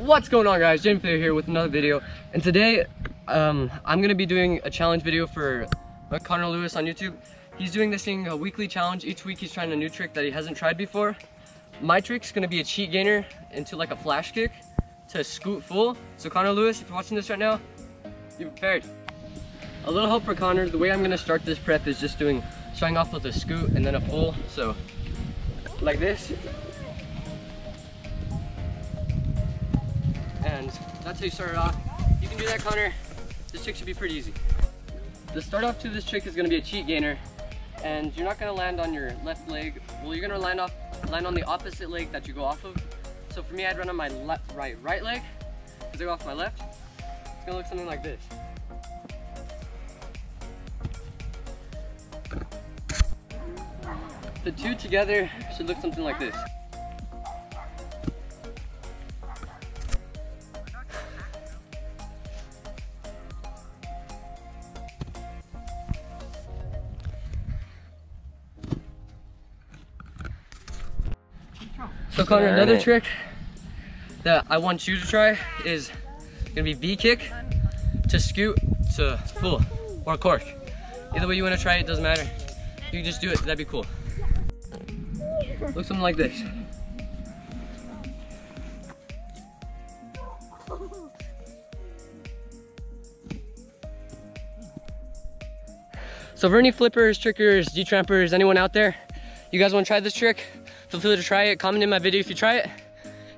What's going on guys, Jaden Farrell here with another video. And today, um, I'm gonna be doing a challenge video for Connor Lewis on YouTube. He's doing this thing, a weekly challenge. Each week he's trying a new trick that he hasn't tried before. My trick's gonna be a cheat gainer into like a flash kick to scoot full. So Connor Lewis, if you're watching this right now, be prepared. A little help for Connor, the way I'm gonna start this prep is just doing, starting off with a scoot and then a full. So, like this. And that's how you start it off. You can do that, Connor. This trick should be pretty easy. The start off to this trick is gonna be a cheat gainer. And you're not gonna land on your left leg. Well, you're gonna land off, land on the opposite leg that you go off of. So for me, I'd run on my left, right, right leg, because I go off my left. It's gonna look something like this. The two together should look something like this. So Connor, another trick that I want you to try is gonna be V kick to scoot to full or cork. Either way you wanna try it, doesn't matter. You can just do it, that'd be cool. Look something like this. So for any flippers, trickers, D-trampers, anyone out there, you guys wanna try this trick? Feel free to try it. Comment in my video if you try it.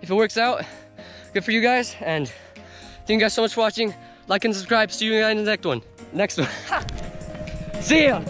If it works out, good for you guys. And thank you guys so much for watching. Like and subscribe. See you guys in the next one. Next one. See ya.